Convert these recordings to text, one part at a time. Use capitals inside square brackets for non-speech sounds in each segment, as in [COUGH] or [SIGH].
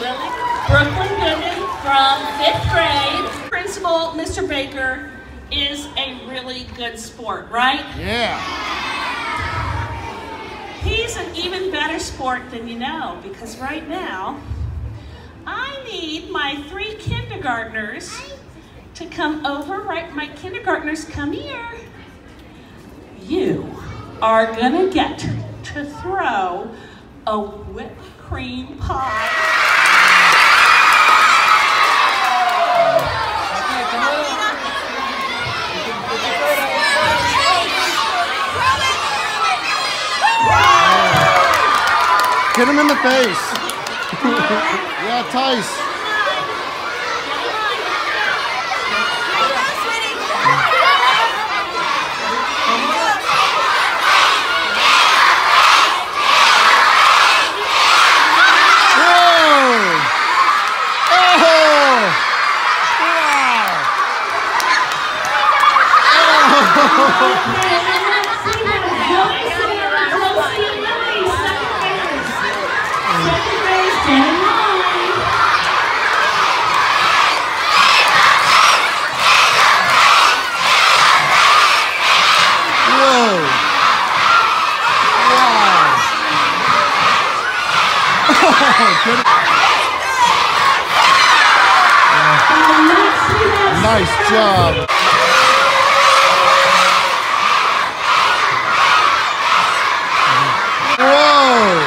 Lily Brooklyn Gooden from fifth grade. Principal, Mr. Baker, is a really good sport, right? Yeah. He's an even better sport than you know because right now I need my three kindergartners to come over. Right, my kindergartners, come here. You are gonna get to throw a whipped cream pie. Hit him in the face. [LAUGHS] yeah, Tice. Whoa! Oh! Whoa! Wow! Oh. Nice job. Whoa!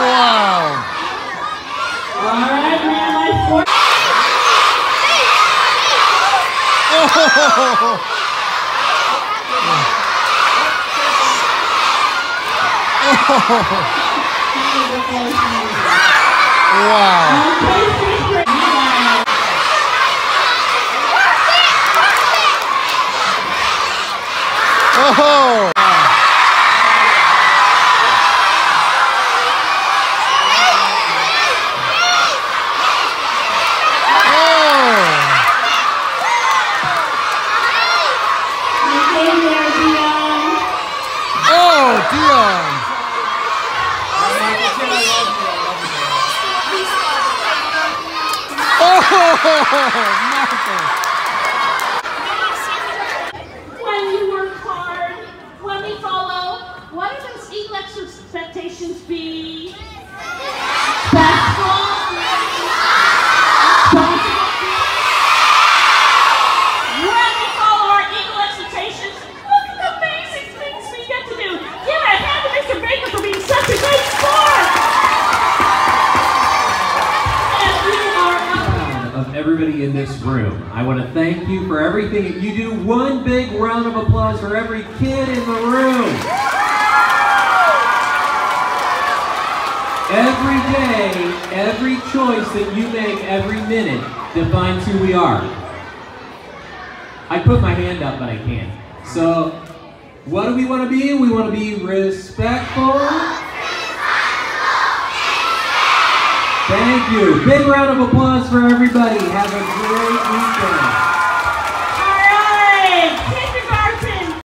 Wow! [LAUGHS] Wow! Oh! [LAUGHS] Oh! Oh, Dion! Oh, When you work hard, when we follow, what do those Elex expectations be? Everybody in this room. I want to thank you for everything that you do. One big round of applause for every kid in the room. Every day, every choice that you make every minute defines who we are. I put my hand up, but I can't. So, what do we want to be? We want to be respectful. Thank you. Big round of applause for everybody. Have a great weekend.